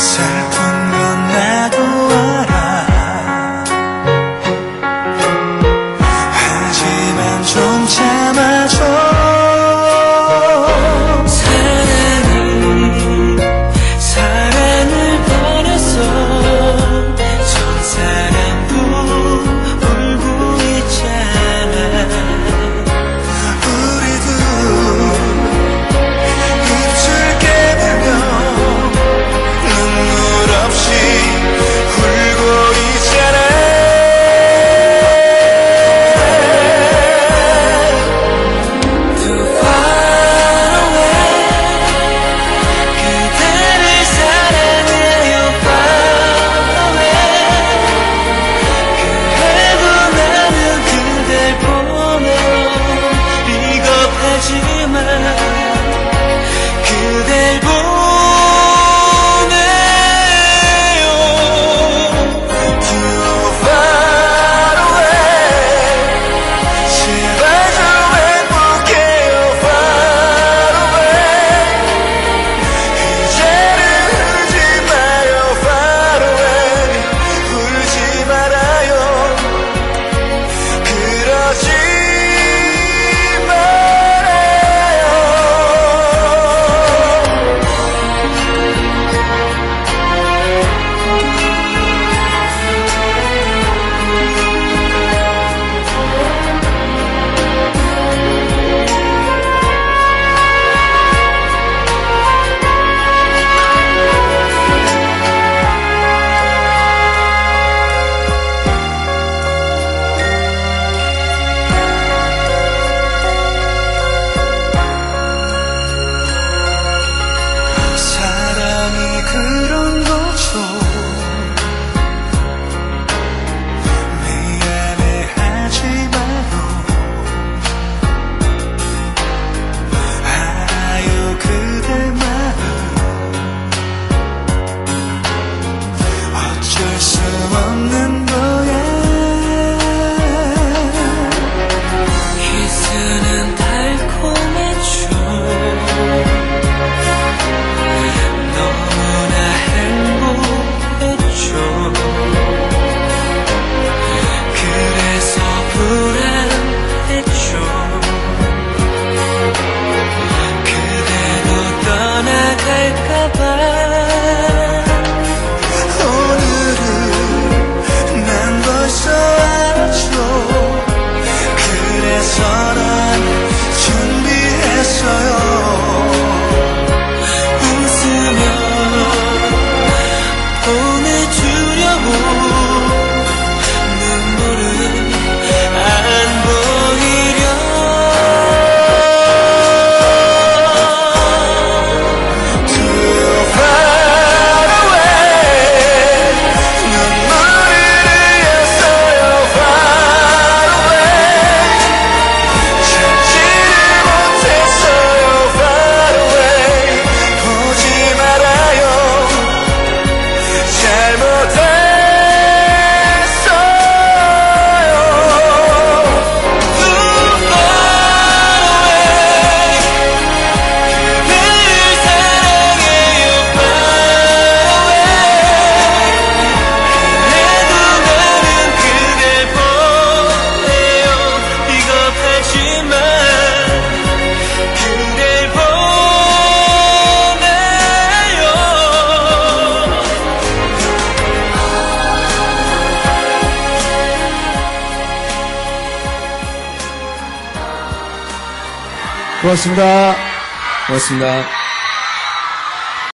사 Oh. 고맙습니다. 고맙습니다.